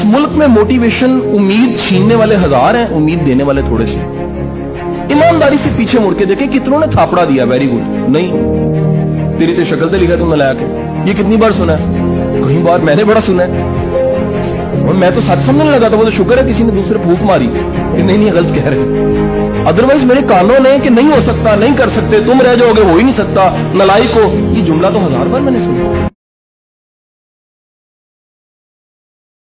इस मुल्क में मोटिवेशन उम्मीद छीनने वाले हज़ार हैं, उम्मीद देने वाले थोड़े से। ईमानदारी से पीछे मुड़ के देखे, कितनों ने थापड़ा दिया वेरी गुड नहीं। तेरी तो शक्ल तो लिखा तुमने लाया के। ये कितनी बार सुना है? कहीं बार मैंने बड़ा सुना है। और मैं तो सच समझने लगा था वो तो शुक्र है किसी ने दूसरे फूक मारी। कि नहीं नहीं, गलत कह रहे अदरवाइज़ मेरे कानों ने कि नहीं हो सकता, नहीं कर सकते, तुम रह जाओगे, हो ही नहीं सकता, नलाई को। ये जुमला तो हज़ार बार मैंने सुना